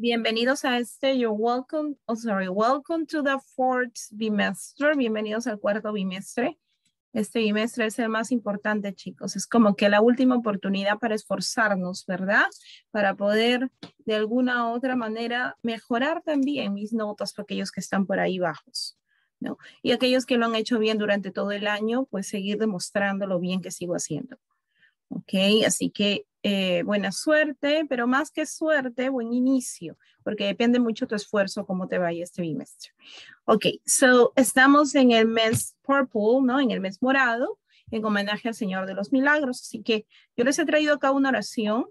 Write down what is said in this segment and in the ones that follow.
Bienvenidos a este, you're welcome, oh sorry, welcome to the fourth bimestre. Bienvenidos al cuarto bimestre. Este bimestre es el más importante, chicos. Es como que la última oportunidad para esforzarnos, ¿verdad? Para poder de alguna u otra manera mejorar también mis notas para aquellos que están por ahí bajos. ¿no? Y aquellos que lo han hecho bien durante todo el año, pues seguir demostrando lo bien que sigo haciendo. Ok, así que eh, buena suerte, pero más que suerte, buen inicio, porque depende mucho tu esfuerzo, cómo te vaya este bimestre. Ok, so estamos en el mes purple, ¿no? En el mes morado, en homenaje al Señor de los Milagros. Así que yo les he traído acá una oración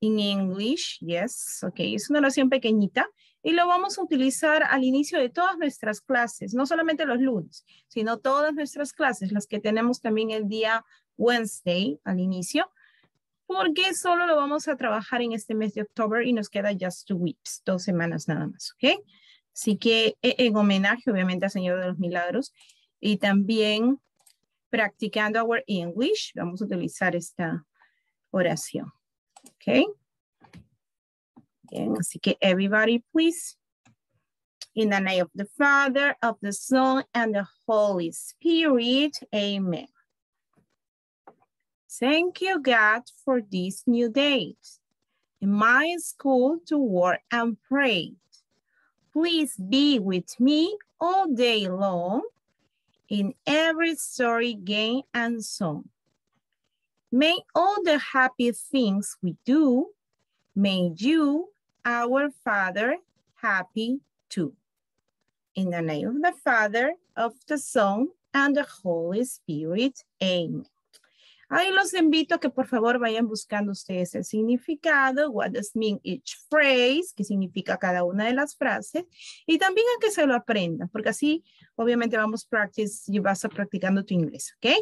en English, yes, ok, es una oración pequeñita y lo vamos a utilizar al inicio de todas nuestras clases, no solamente los lunes, sino todas nuestras clases, las que tenemos también el día Wednesday al inicio, porque solo lo vamos a trabajar en este mes de octubre y nos queda just two weeks, dos semanas nada más, ¿ok? Así que e, en homenaje obviamente al Señor de los Milagros y también practicando our English, vamos a utilizar esta oración, ¿ok? Así que everybody please. In the name of the Father, of the Son, and the Holy Spirit, amen. Thank you, God, for this new date. In my school to work and pray. Please be with me all day long in every story, game, and song. May all the happy things we do, may you, our Father, happy too. In the name of the Father, of the Son, and the Holy Spirit. Amen. Ahí los invito a que por favor vayan buscando ustedes el significado, what does mean each phrase, qué significa cada una de las frases, y también a que se lo aprendan, porque así obviamente vamos practice y vas a practicando tu inglés, ¿ok?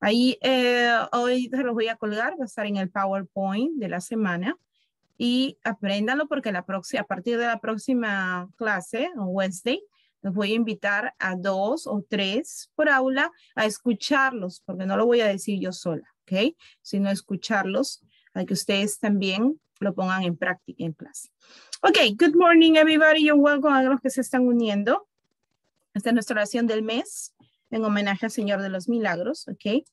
Ahí eh, hoy se los voy a colgar, va a estar en el PowerPoint de la semana y apréndanlo porque la próxima, a partir de la próxima clase, Wednesday, los voy a invitar a dos o tres por aula a escucharlos, porque no lo voy a decir yo sola, ¿ok? Sino escucharlos, a que ustedes también lo pongan en práctica en clase. Ok, good morning everybody, you're welcome a los que se están uniendo. Esta es nuestra oración del mes en homenaje al Señor de los Milagros, ok?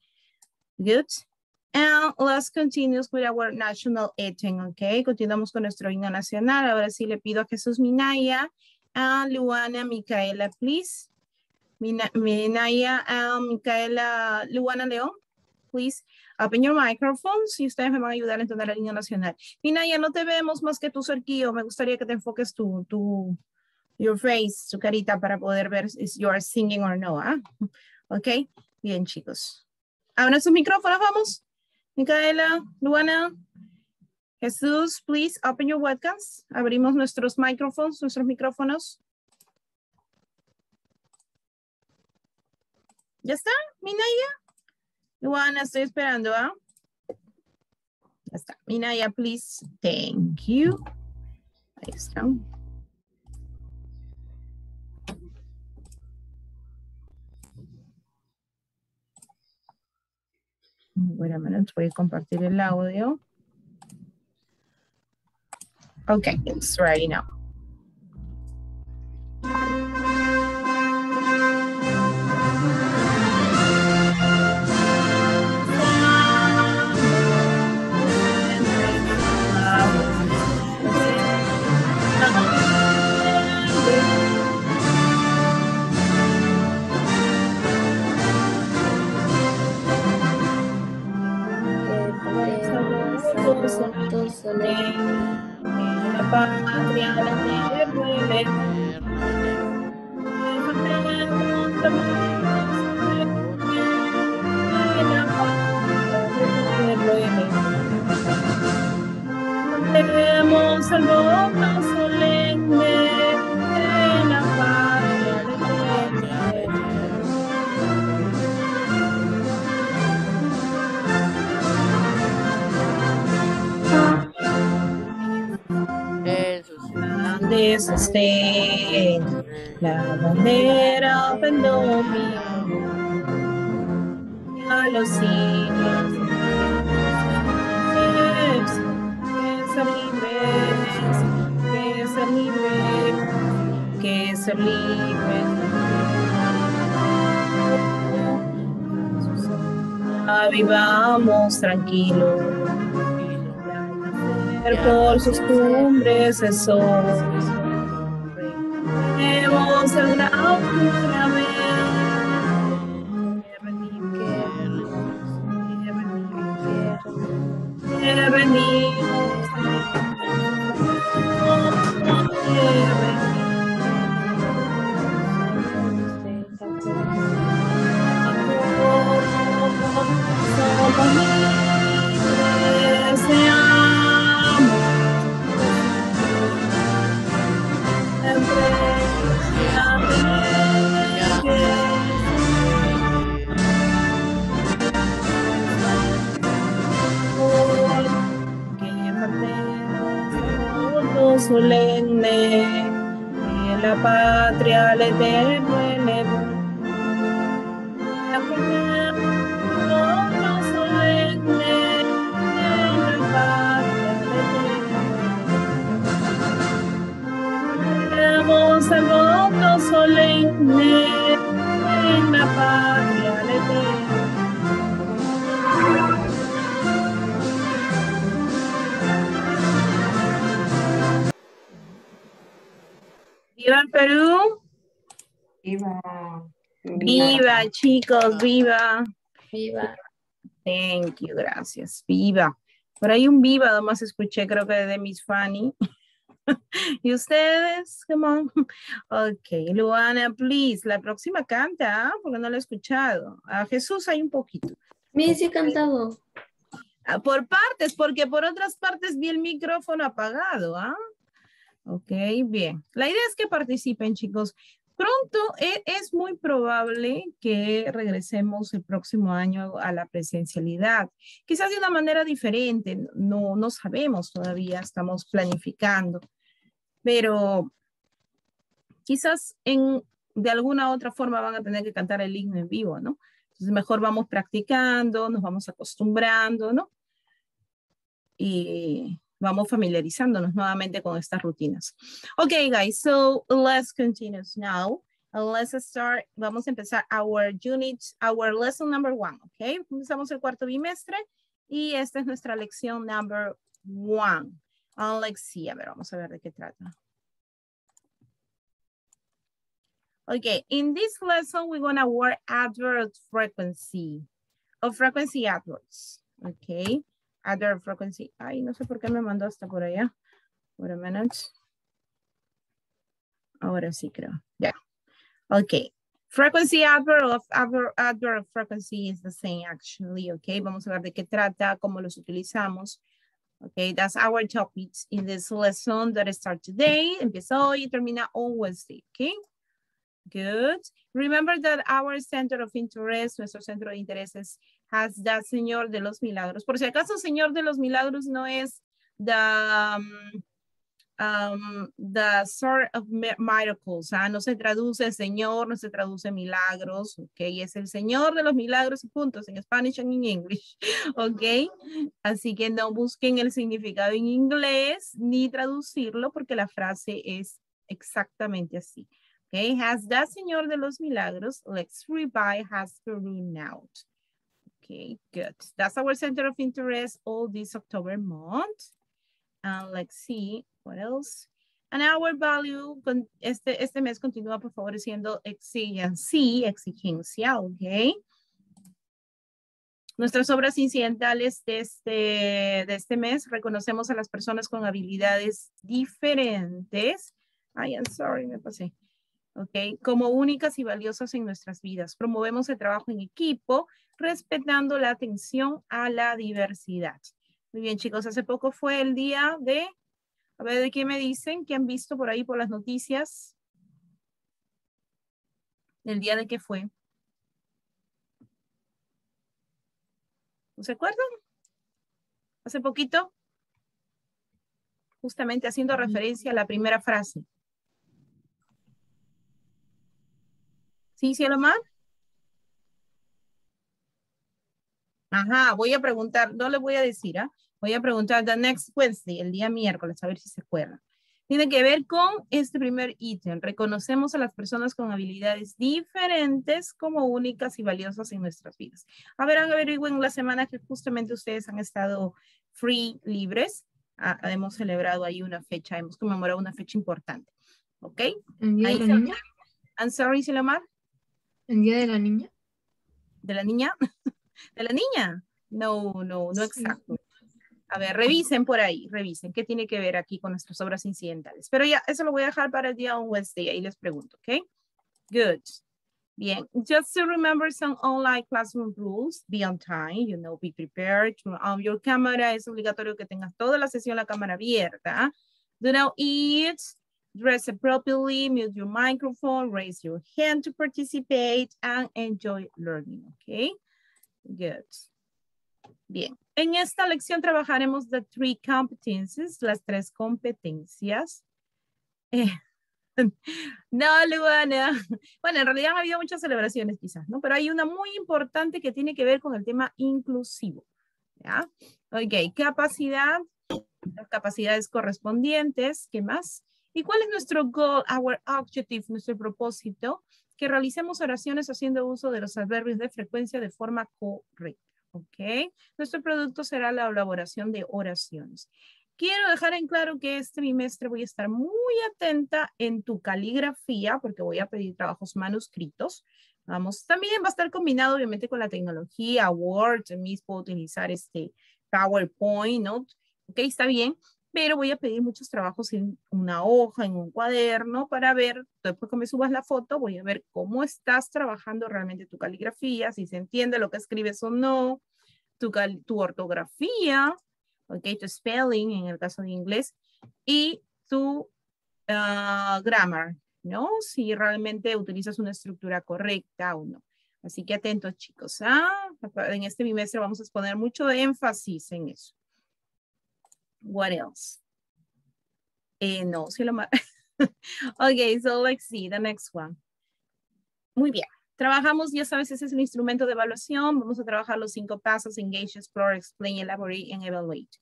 Good. And let's continue with our national anthem, ok? Continuamos con nuestro himno nacional. Ahora sí le pido a Jesús Minaya and Luana Micaela, please. Minaya and Micaela Luana León, please. Open your microphones y ustedes me van a ayudar a entender la línea nacional. Minaya, no te vemos más que tu cerquillo. Me gustaría que te enfoques tu, tu, your face, tu carita para poder ver si you are singing or no. ¿ah? Ok, bien chicos. Ahora sus micrófonos, vamos. Micaela, Luana, Jesús, please open your webcams. Abrimos nuestros micrófonos, nuestros micrófonos. ¿Ya está, Minaya? Luana, estoy esperando, ¿ah? Ya está. Minaya, please. Thank you. Ahí está. Bueno, voy a compartir el audio. Okay, it's ready now. Patria de mueve. Tenemos el voto sostén, la bandera pendomina a los siglos. Que son libres, que ser libres. Vivamos tranquilos. Por sus cumbres sol. Vemos el gran solemne, chicos, viva. Viva. Thank you, gracias. Viva. Por ahí un viva, además escuché, creo que de Miss Fanny. ¿Y ustedes? Come on. Ok, Luana, please. La próxima canta, ¿ah? porque no la he escuchado. A Jesús hay un poquito. Me sí he cantado. Ah, por partes, porque por otras partes vi el micrófono apagado, ¿ah? Ok, bien. La idea es que participen, chicos. Pronto e, es, muy probable que regresemos el próximo año a la presencialidad. Quizás de una manera diferente, no, no sabemos todavía, estamos planificando, pero quizás en, de alguna otra forma van a tener que cantar el himno en vivo, ¿no? Entonces mejor vamos practicando, nos vamos acostumbrando, ¿no? Y vamos familiarizándonos nuevamente con estas rutinas. Okay, guys, so let's continue now. let's start, vamos a empezar our unit, our lesson number one, okay? Empezamos el cuarto bimestre y esta es nuestra lección number one. Alexi, a ver, vamos a ver de qué trata. Okay, in this lesson, we're gonna work adverb frequency, or frequency adverbs, okay? Other frequency. Ay, no sé por qué me mandó hasta por allá. Wait a minute. Ahora sí creo. Yeah. Okay. Frequency adverb of adverb, adverb frequency is the same actually. Okay. Vamos a ver de qué trata, cómo los utilizamos. Okay, that's our topics in this lesson that start today. Empieza hoy y termina on Wednesday. Okay. Good. Remember that our center of interest, nuestro centro de intereses has the Señor de los Milagros. Por si acaso, Señor de los Milagros no es the, um, um, the sort of miracles, ¿ah? no se traduce Señor, no se traduce milagros, ok, es el Señor de los milagros puntos, en Spanish and in English, ok, así que no busquen el significado en inglés ni traducirlo porque la frase es exactamente así. Okay, has the Señor de los Milagros, let's revise has run out. Okay, good. That's our center of interest all this October month. And let's see what else. And our value, este, este mes continúa por favor siendo exigencia, exigencia, ok. Nuestras obras incidentales de este, de este mes reconocemos a las personas con habilidades diferentes. Ay, I'm sorry, me pasé. Ok, como únicas y valiosas en nuestras vidas. Promovemos el trabajo en equipo, respetando la atención a la diversidad. Muy bien, chicos, hace poco fue el día de, a ver, ¿de qué me dicen? ¿Qué han visto por ahí por las noticias? ¿El día de qué fue? ¿No se acuerdan? Hace poquito, justamente haciendo referencia a la primera frase. ¿Sí, Cielo Ajá, voy a preguntar, no le voy a decir, ¿ah? Voy a preguntar the next Wednesday, el día miércoles, a ver si se acuerdan. Tiene que ver con este primer ítem. Reconocemos a las personas con habilidades diferentes como únicas y valiosas en nuestras vidas. A ver, averigüen la semana que justamente ustedes han estado free, libres. Ah, hemos celebrado ahí una fecha, hemos conmemorado una fecha importante. ¿Ok? ¿En día Ahí se-? I'm sorry, Silomar. ¿En día de la niña? ¿De la niña? ¿De la niña? No, no, no exacto. A ver, revisen por ahí, revisen qué tiene que ver aquí con nuestras obras incidentales. Pero ya, eso lo voy a dejar para el día on Wednesday, ahí les pregunto, ¿ok? Good. Bien, just to remember some online classroom rules, be on time, you know, be prepared, turn on your camera, es obligatorio que tengas toda la sesión la cámara abierta. Do not eat, dress appropriately, mute your microphone, raise your hand to participate, and enjoy learning, okay? Good. Bien, en esta lección trabajaremos the three competencies, las tres competencias. Eh, no, Luana. Bueno, en realidad ha habido muchas celebraciones quizás, ¿no? Pero hay una muy importante que tiene que ver con el tema inclusivo. ¿Ya? Ok, capacidad, las capacidades correspondientes, ¿qué más? ¿Y cuál es nuestro goal, our objective, nuestro propósito? Que realicemos oraciones haciendo uso de los adverbios de frecuencia de forma correcta. ¿Ok? Nuestro producto será la elaboración de oraciones. Quiero dejar en claro que este trimestre voy a estar muy atenta en tu caligrafía porque voy a pedir trabajos manuscritos. Vamos, también va a estar combinado obviamente con la tecnología, Word, también puedo utilizar este PowerPoint, ¿no? Ok, está bien, pero voy a pedir muchos trabajos en una hoja, en un cuaderno, para ver, después que me subas la foto, voy a ver cómo estás trabajando realmente tu caligrafía, si se entiende lo que escribes o no, tu, ortografía, ok, tu spelling en el caso de inglés, y tu ah, grammar, ¿no? Si realmente utilizas una estructura correcta o no. Así que atentos, chicos. ¿ah? En este bimestre vamos a exponer mucho énfasis en eso. What else? Eh, no, sí lo Okay, so let's see the next one. Muy bien. Trabajamos, ya sabes, ese es el instrumento de evaluación. Vamos a trabajar los cinco pasos, engage, explore, explain, elaborate and evaluate.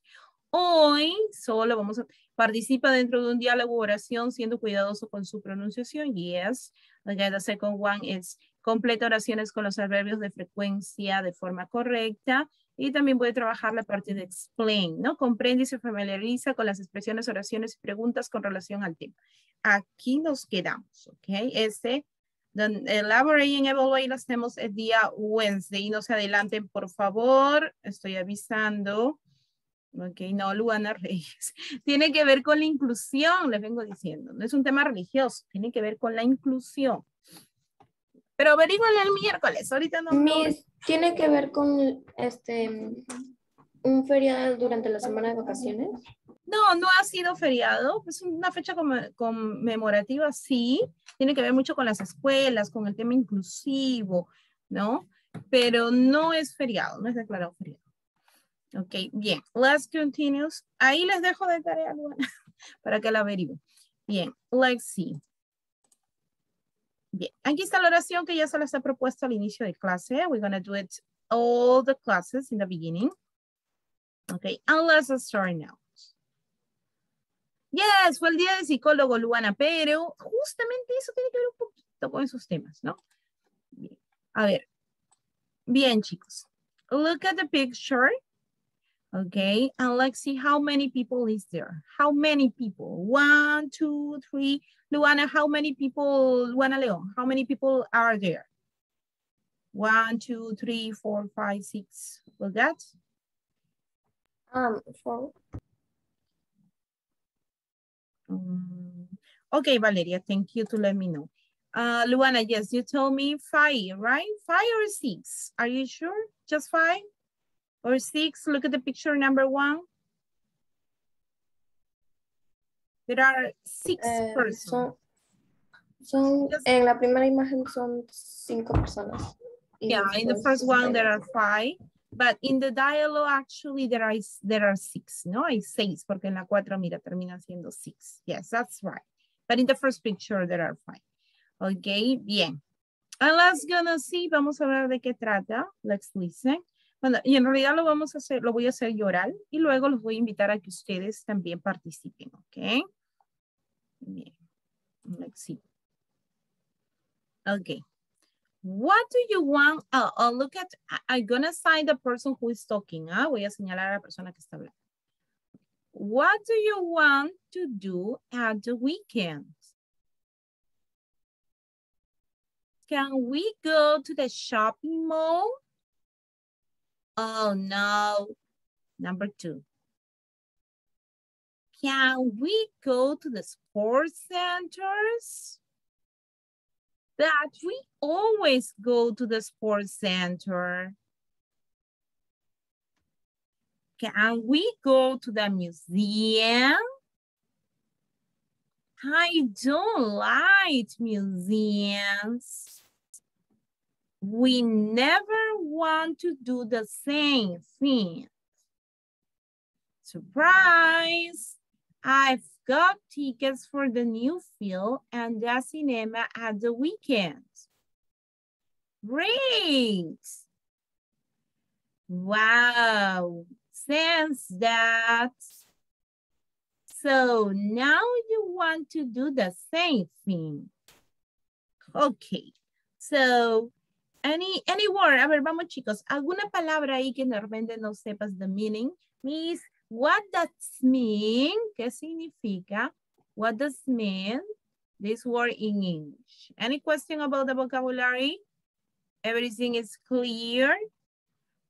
Hoy solo vamos a participa dentro de un diálogo oración siendo cuidadoso con su pronunciación. Yes. Okay, the second one is completa oraciones con los adverbios de frecuencia de forma correcta. Y también puede trabajar la parte de explain, ¿no? Comprende y se familiariza con las expresiones, oraciones y preguntas con relación al tema. Aquí nos quedamos, ¿ok? Este, elaborate and evaluate las tenemos el día Wednesday. No se adelanten, por favor. Estoy avisando. Ok, no, Luana Reyes. Tiene que ver con la inclusión, les vengo diciendo. No es un tema religioso, tiene que ver con la inclusión. Pero averígüenle el miércoles, ahorita no. Miss, ¿tiene que ver con este un feriado durante la semana de vacaciones? No, no ha sido feriado, es una fecha conme- conmemorativa, sí, tiene que ver mucho con las escuelas, con el tema inclusivo, ¿no? Pero no es feriado, no es declarado feriado. Ok, bien, let's continue. Ahí les dejo de tarea, Luana, para que la averigüen. Bien, let's see. Bien, aquí está la oración que ya se les ha propuesto al inicio de clase. We're going to do it all the classes in the beginning. Okay, and let's start now. Yes, fue el día del psicólogo, Luana, pero justamente eso tiene que ver un poquito con esos temas, ¿no? A ver. Bien, chicos. Look at the picture. Okay, and let's see how many people is there. How many people? One, two, three. Luana, how many people, Luana León, how many people are there? One, two, three, four, five, six. Was that? Um, four. Mm, Okay, Valeria, thank you to let me know. Uh, Luana, yes, you told me five, right? Five or six? Are you sure? Just five or six? Look at the picture number one. There are six eh, persons. son, son, Yes. en la primera imagen son cinco personas. Yeah, in the first one there are five, but in the dialogue actually there are there are six, no? Hay seis, porque en la cuatro, mira, termina siendo six. Yes, that's right. But in the first picture there are five. Okay, bien. And let's gonna see, vamos a ver de qué trata. Let's listen. Bueno, y en realidad lo vamos a hacer, lo voy a hacer yo oral y luego los voy a invitar a que ustedes también participen, ¿ok? Let's see. Okay. What do you want? Oh, oh look at, I'm gonna sign the person who is talking. ¿ah? Voy a señalar a la persona que está hablando. What do you want to do at the weekend? Can we go to the shopping mall? Oh no. Number two. Can we go to the sports centers? But we always go to the sports center. Can we go to the museum? I don't like museums. We never want to do the same thing. Surprise! I've got tickets for the new film and the cinema at the weekend. Great! Wow, sense that. So now you want to do the same thing. Okay, so any, any word, a ver, vamos chicos, alguna palabra ahí que repente no sepas the meaning. Miss, what does mean? ¿Qué significa? What does mean? This word in English. Any question about the vocabulary? Everything is clear?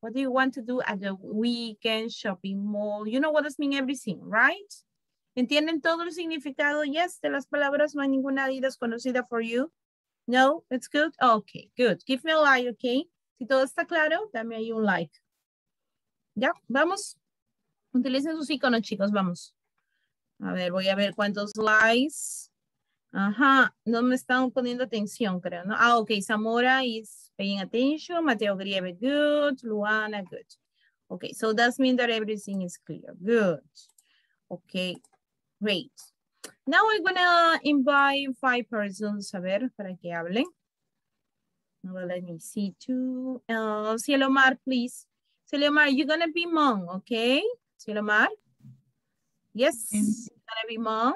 What do you want to do at the weekend shopping mall? You know what does mean everything, right? ¿Entienden todo el significado? Yes, de las palabras no hay ninguna desconocida for you. No, it's good? Okay, good. Give me a like, okay? Si todo está claro, dame ahí un like. Ya, vamos. Utilicen sus iconos, chicos, vamos. A ver, voy a ver cuántos likes. Ajá, no me están poniendo atención, creo. Ah, ok, Zamora is paying attention. Mateo Grieve, good. Luana, good. Okay, so that means that everything is clear. Good. Okay, great. Now I'm gonna invite five persons, a ver, para que hablen. Well, let me see two. Uh, Cielo Mar, please. Cielo Mar, you're gonna be mom, okay? Cielo Mar? Yes, you're gonna be mom.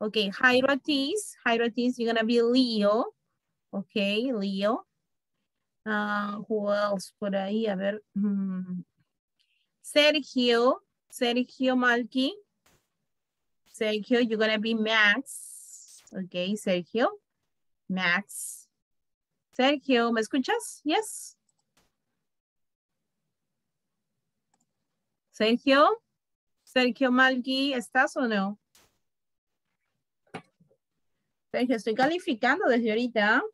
Okay. Jairo Ortiz, you're gonna be Leo. Okay, Leo. Uh, who else por ahí? A ver. hmm. Sergio. Sergio Malki. Sergio, you're gonna be Max. Okay, Sergio. Max. Sergio, ¿me escuchas? Yes. Sergio. Sergio Malki, ¿estás o no? Sergio, estoy calificando desde ahorita.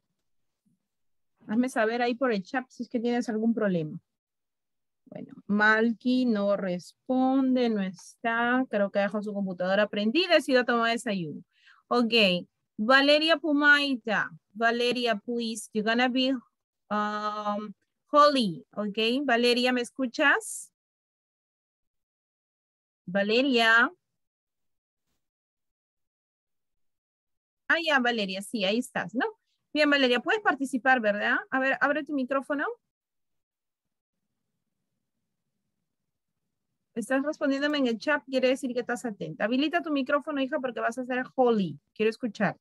Hazme saber ahí por el chat si es que tienes algún problema. Bueno, Malky no responde, no está. Creo que dejó su computadora prendida y se iba a tomar desayuno. Ok. Valeria Pumaita. Valeria, please. You're gonna be um, Holly. Ok. Valeria, ¿me escuchas? Valeria. Ah, ya, Valeria, sí, ahí estás, ¿no? Bien, Valeria, puedes participar, ¿verdad? A ver, abre tu micrófono. Estás respondiéndome en el chat, quiere decir que estás atenta. Habilita tu micrófono, hija, porque vas a hacer Holly. Quiero escuchar.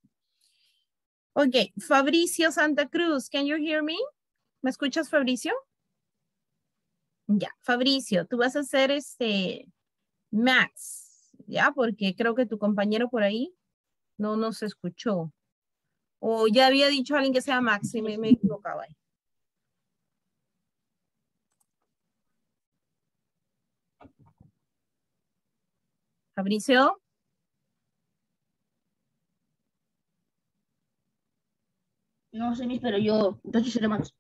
Ok, Fabricio Santa Cruz, can you hear me? ¿Me escuchas, Fabricio? Ya, Fabricio, tú vas a hacer este Max, ya, porque creo que tu compañero por ahí no nos escuchó. O ya había dicho alguien que sea Max y me, me equivocaba ahí. Fabricio. No sé, pero yo, entonces seré Max.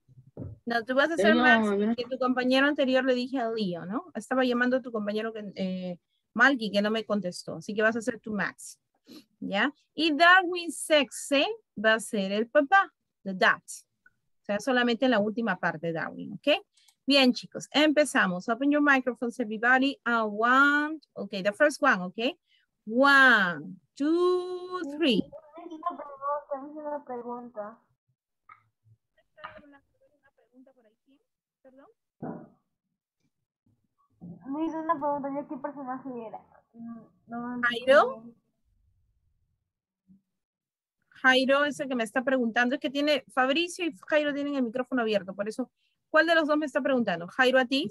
No, tú vas a ser Max, no- porque tu compañero anterior le dije a Leo, ¿no? Estaba llamando a tu compañero que, eh, Malky, que no me contestó, así que vas a ser tu Max, ¿ya? Y Darwin Sexe va a ser el papá, the dad. O sea, solamente en la última parte, Darwin, ¿ok? Bien, chicos, empezamos. Open your microphones, everybody. I want, okay, the first one, okay? One, two, three. Una pregunta, es una pregunta. Perdón. Me hizo una pregunta, ¿yo qué personaje era? Mm, No, Jairo. Jairo es el que me está preguntando. Es que tiene, Fabricio y Jairo tienen el micrófono abierto. Por eso, ¿cuál de los dos me está preguntando? ¿Jairo a ti?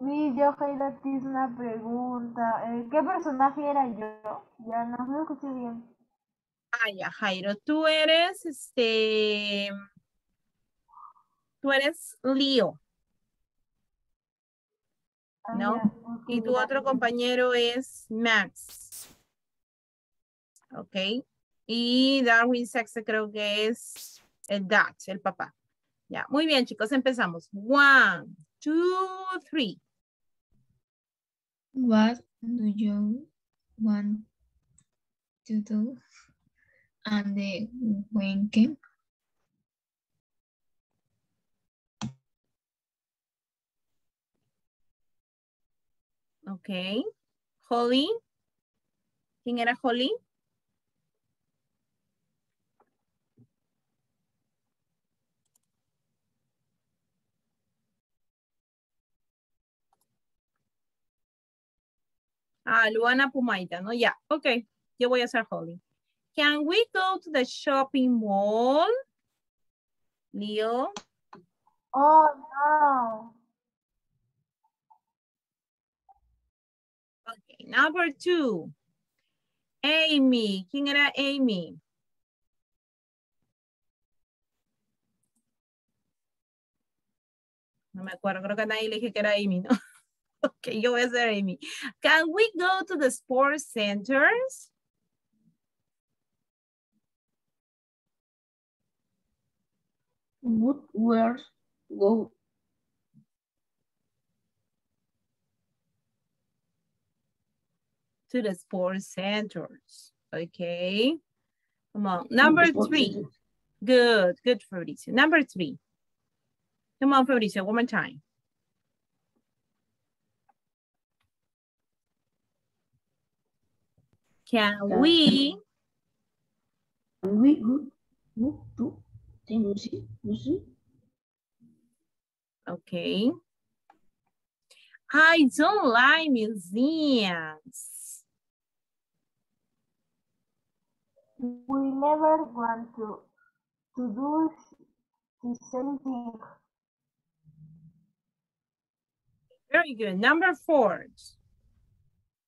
Mi, yo, te hice una pregunta. Eh, ¿Qué personaje era yo? Ya no, no lo escuché bien. Ah, ya, Jairo. Tú eres, este... Tú eres Leo, Ah, ¿no? Y tu otro compañero es Max. Ok. Y Darwin Sexto creo que es el dad, el papá. Ya, muy bien, chicos, empezamos. One, two, three. What do you want to do? And the weekend? Ok. Holly. ¿Quién era Holly? Ah, Luana Pumaita, ¿no? Ya, ok. Yo voy a ser Holly. Can we go to the shopping mall? Leo. Oh, no. Okay, number two. Amy. ¿Quién era Amy? No me acuerdo, creo que nadie le dije que era Amy, ¿no? Ok, yo voy a ser Amy. Can we go to the sports centers? Would where go? To the sports centers. Okay. Come on. Number three. Good, good, Fabricio. Number three. Come on, Fabricio, one more time. Can we We go go to the museum. museum. Okay. I don't like museums. We never want to, to do the same thing. Very good. Number four.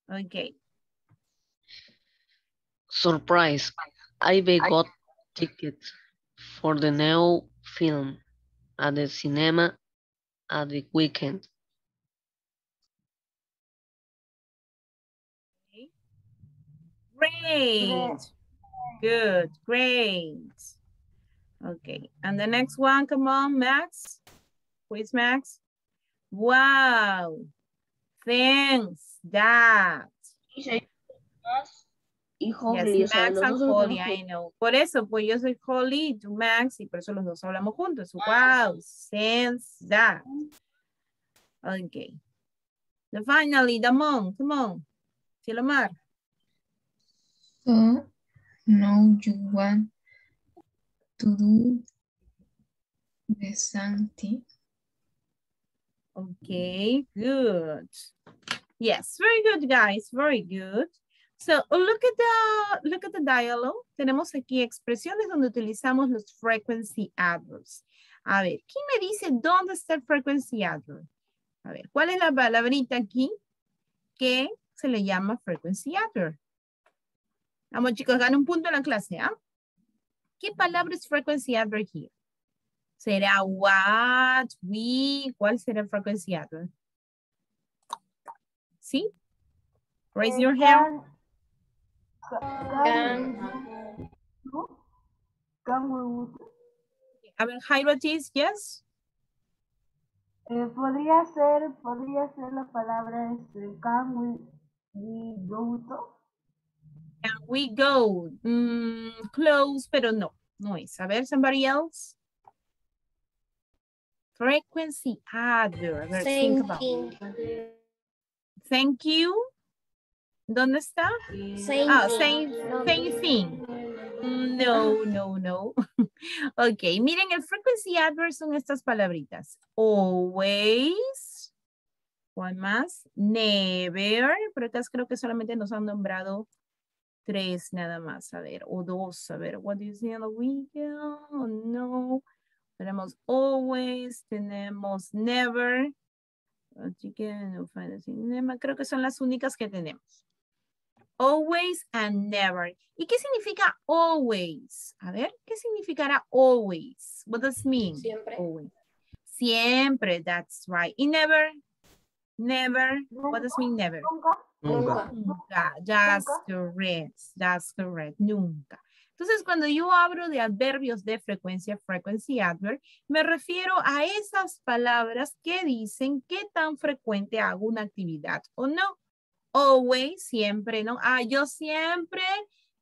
Okay. Surprise! I got tickets for the new film at the cinema at the weekend. Great. Good. Great. Okay. And the next one, come on, Max. Please, Max? Wow. Thanks, Dad. Y Yes, Holly. o sea, Max and Holly. I know. Por eso, pues yo soy Holly y tú Max y por eso los dos hablamos juntos. Wow, thanks, Dad. Okay. And finally, Damon, come on. Silomar. So now you want to do the something. Okay, good. Yes, very good, guys. Very good. So look at the look at the dialogue. Tenemos aquí expresiones donde utilizamos los frequency adverbs. A ver, ¿quién me dice dónde está el frequency adverb? A ver, ¿cuál es la palabrita aquí que se le llama frequency adverb? Vamos, chicos, gana un punto en la clase, ¿ah? ¿Qué palabra es frequency adverb here? ¿Será what, we? ¿Cuál será el frequency adverb? ¿Sí? Raise your hand. Can, we would- A ver, Jairo, Ortiz, yes? eh, podría ser, podría ser la palabra este, can we, we go to? Can we go? Mm, close, pero no, no es. A ver, somebody else? Frequency adverb. A ver, think about it. Thinking. Thank you. ¿Dónde está? Same Ah, thing. same, thing. No, no, no. ok, miren, el frequency adverb son estas palabritas. Always. ¿Cuál más? Never. Pero acá creo que solamente nos han nombrado tres nada más, a ver, o dos, a ver, what do you see on the weekend? Oh, no. Tenemos always, tenemos never. Creo que son las únicas que tenemos. Always and never. ¿Y qué significa always? A ver, ¿qué significará always? What does it mean? Siempre. Always. Siempre, that's right. Y never, never, what does mean never? Nunca. Nunca, that's correct, that's correct, nunca. Entonces, cuando yo hablo de adverbios de frecuencia, frequency adverb, me refiero a esas palabras que dicen qué tan frecuente hago una actividad o no. Always, siempre, ¿no? Ah, yo siempre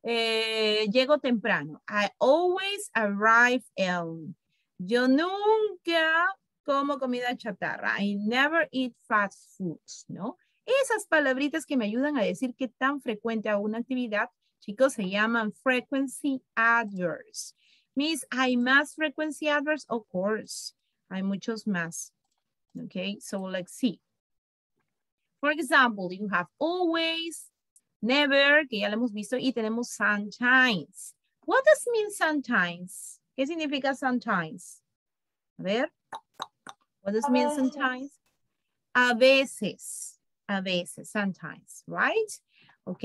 eh, llego temprano. I always arrive early. Yo nunca como comida chatarra. I never eat fast foods, ¿no? Esas palabritas que me ayudan a decir qué tan frecuente hago una actividad, chicos, se llaman frequency adverbs. Miss, ¿hay más frequency adverbs? Of course. Hay muchos más. Okay, so let's see. For example, you have always, never, que ya lo hemos visto, y tenemos sometimes. What does mean sometimes? ¿Qué significa sometimes? A ver. What does mean sometimes? A veces. A veces, sometimes, right? Ok.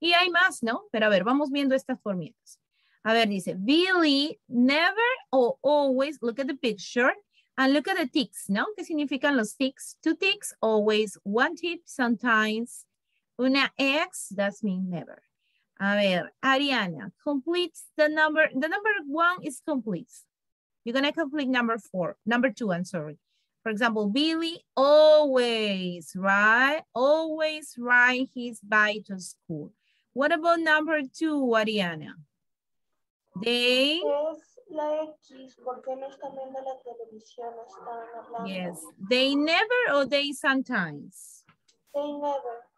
Y hay más, ¿no? Pero a ver, vamos viendo estas formitas. A ver, dice, Billy never or always, look at the picture, and look at the ticks, ¿no? ¿Qué significan los ticks? Two ticks, always, one tick, sometimes. Una X, that's mean never. A ver, Ariana, complete the number, the number one is complete. You're gonna complete number four, number two, I'm sorry. For example, Billy always, right? Always ride his bike to school. What about number two, Ariana? They, Es la X, ¿por qué no están viendo la televisión? Están hablando. yes, they never or they sometimes. They never.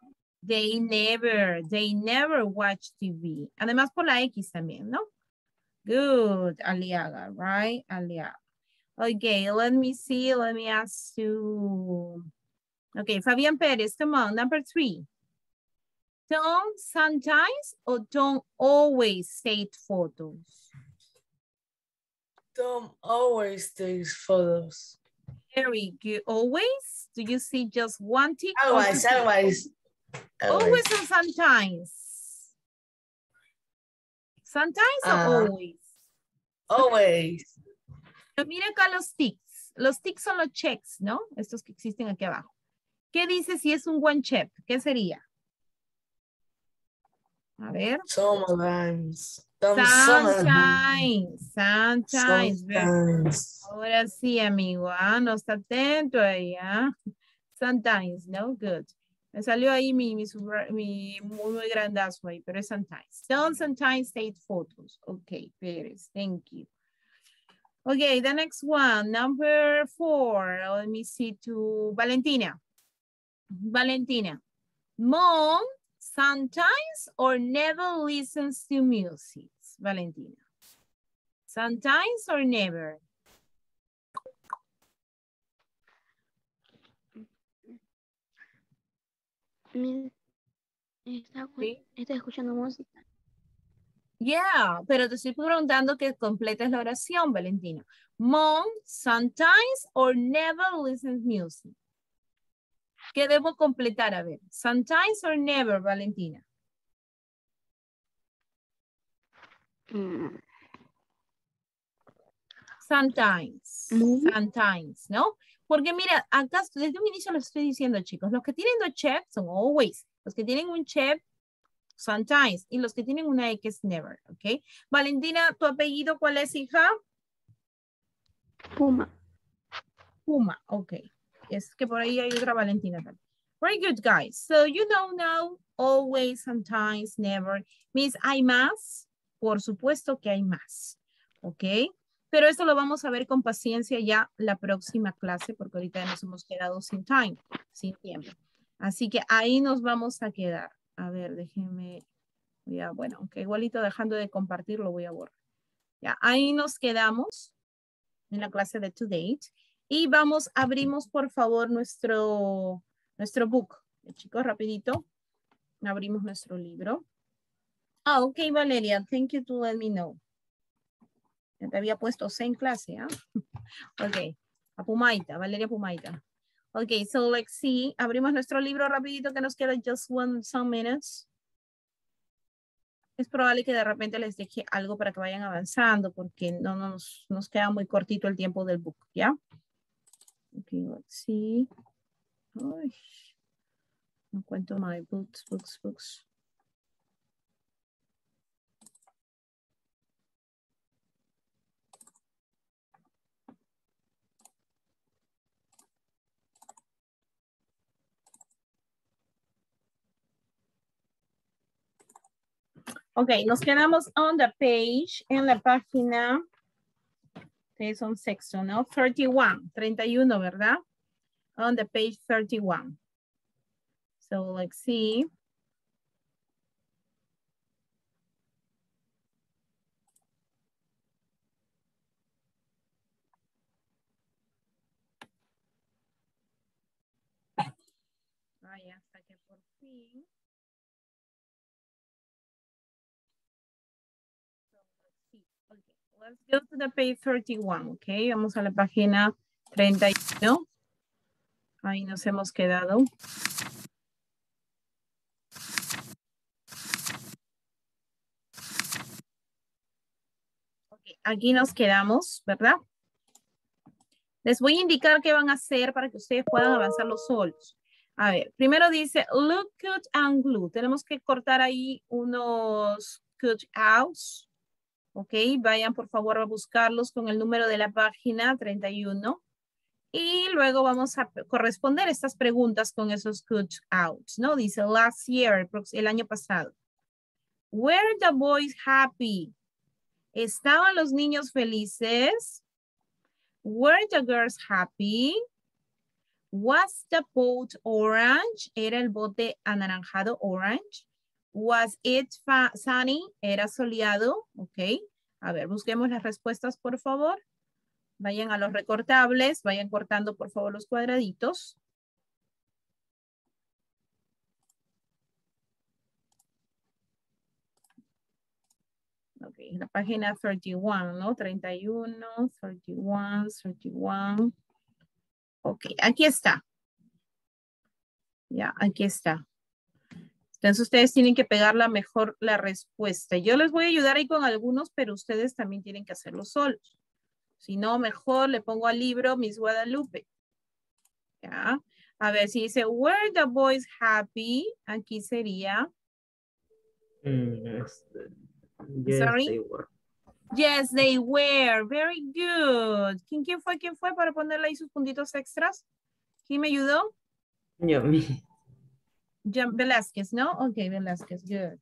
They never, they never watch TV. Además por la X también, ¿no? Good, Aliaga, right? Aliaga. Okay, let me see, let me ask you. Okay, Fabian Perez, come on, number three. Don't sometimes or don't always take photos? Tom always takes photos. Very good. Always? Do you see just one tick? or Always, always. Always or sometimes? Sometimes or Ah. always? Always. Pero mira acá los ticks. Los ticks son los checks, ¿no? Estos que existen aquí abajo. ¿Qué dice si es un one check? ¿Qué sería? A ver. Sometimes. Sometimes. Sometimes. Sometimes. Ahora sí, amigo. Ah, no está atento ahí, ah. Sometimes, no? Good. Me salió ahí mi, mi, subra- mi muy, muy grandazo ahí, pero es sometimes. Don't sometimes take photos. Okay, Pérez, thank you. Okay, the next one, number four. Let me see to Valentina. Valentina. Mom sometimes or never listens to music. Valentina. Sometimes or never? Está escuchando música. Yeah, pero te estoy preguntando que completes la oración, Valentina. Mom sometimes or never listens music. ¿Qué debo completar? A ver, sometimes or never, Valentina. Mm, Sometimes, bien. sometimes, ¿no? Porque mira, acá desde un inicio les estoy diciendo, chicos, los que tienen dos chefs son always. Los que tienen un chef, sometimes. Y los que tienen una X, never, ¿ok? Valentina, ¿tu apellido cuál es, hija? Puma. Puma, ok. Es que por ahí hay otra Valentina también. Very good, guys. So you know now, always, sometimes, never. Means hay más. Por supuesto que hay más. Ok. Pero esto lo vamos a ver con paciencia ya la próxima clase, porque ahorita nos hemos quedado sin time, sin tiempo. Así que ahí nos vamos a quedar. A ver, déjenme. Ya, bueno, aunque igualito dejando de compartir lo voy a borrar. Ya, ahí nos quedamos en la clase de today. Y vamos, abrimos por favor nuestro, nuestro book. Eh, Chicos, rapidito. Abrimos nuestro libro. Ah, ok, Valeria. Thank you to let me know. Ya te había puesto C en clase, ¿ah? Ok. A Pumaita, Valeria Pumaita. Ok, so let's see. Abrimos nuestro libro rapidito que nos queda just one, some minutes. Es probable que de repente les deje algo para que vayan avanzando porque no nos, nos queda muy cortito el tiempo del book, ¿ya? Ok, let's see. Ay, no cuento my books, books, books. Ok, nos quedamos on the page, en la página, es un sexto, ¿no? 31, 31, ¿verdad? On the page 31. So let's see. Ay, hasta que por fin. Let's go to the page 31, ok. Vamos a la página 31. Ahí nos hemos quedado. Aquí nos quedamos, ¿verdad? Les voy a indicar qué van a hacer para que ustedes puedan avanzarlo solos. A ver, primero dice, look, cut and glue. Tenemos que cortar ahí unos cut outs. Ok, vayan por favor a buscarlos con el número de la página 31. Y luego vamos a corresponder estas preguntas con esos cut outs, ¿no? Dice last year, el año pasado. Were the boys happy? ¿Estaban los niños felices? Were the girls happy? Was the boat orange? ¿Era el bote anaranjado orange? Was it sunny? ¿Era soleado? Ok. A ver, busquemos las respuestas, por favor. Vayan a los recortables, vayan cortando, por favor, los cuadraditos. Ok, la página 31, ¿no? 31, 31, 31. Ok, aquí está. Ya, aquí está. Entonces ustedes tienen que pegarla mejor la respuesta. Yo les voy a ayudar ahí con algunos, pero ustedes también tienen que hacerlo solos. Si no, mejor le pongo al libro Miss Guadalupe. ¿Ya? A ver, si dice, were the boys happy? Aquí sería. Mm, este, yes, Sorry? they were. Yes, they were. Very good. ¿Quién, quién fue? ¿Quién fue para ponerle ahí sus puntitos extras? ¿Quién me ayudó? Yo, Velázquez, ¿no? Ok, Velázquez, good.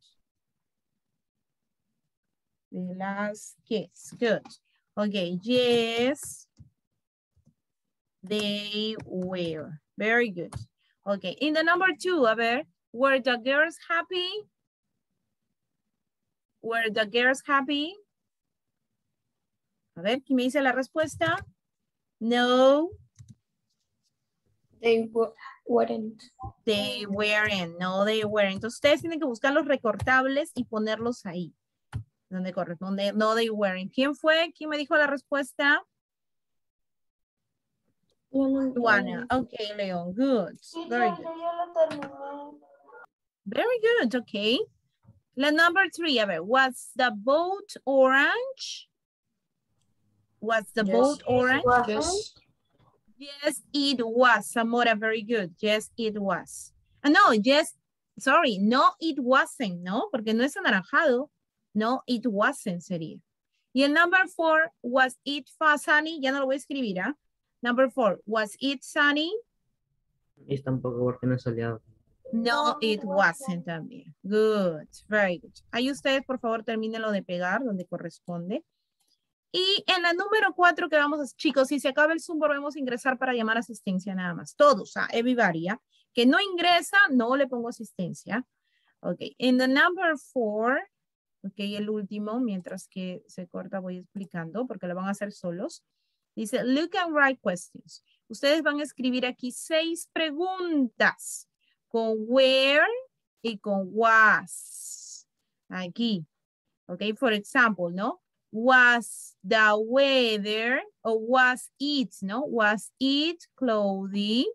Velázquez, good. Okay, yes, they were. Very good. Okay, in the number two, a ver, were the girls happy? Were the girls happy? A ver, ¿quién me dice la respuesta? No, They wa- weren't. they weren't. No, they weren't. Entonces, ustedes tienen que buscar los recortables y ponerlos ahí. Donde corresponde. No, they weren't. ¿Quién fue? ¿Quién me dijo la respuesta? Luana. Okay, Leon. Good. Very good. Very good. Okay. La number three. A ver, was the boat orange? Was the Yes. boat orange? Yes. Yes, it was. Zamora, very good. Yes, it was. Ah, no, yes, sorry. No, it wasn't, ¿no? Porque no es anaranjado. No, it wasn't sería. Y el number four, was it sunny? Ya no lo voy a escribir, ¿ah? Number four, was it sunny? Y tampoco porque no es soleado. No, it wasn't también. Good, very good. Ahí ustedes, por favor, termínenlo de pegar donde corresponde. Y en la número cuatro que vamos, a, chicos, si se acaba el Zoom, volvemos a ingresar para llamar asistencia nada más. Todos, a everybody, ¿ya? Que no ingresa, no le pongo asistencia. Ok, en the number four, ok, el último, mientras que se corta voy explicando, porque lo van a hacer solos. Dice, look and write questions. Ustedes van a escribir aquí seis preguntas con where y con was. Aquí. Okay, for example, ¿no? Was the weather, or was it, ¿no? Was it cloudy?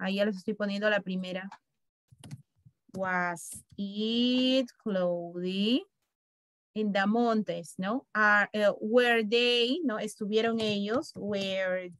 Ahí ya les estoy poniendo la primera. Was it cloudy? In the mountains, ¿no? Are, uh, were they, ¿no? Estuvieron ellos, were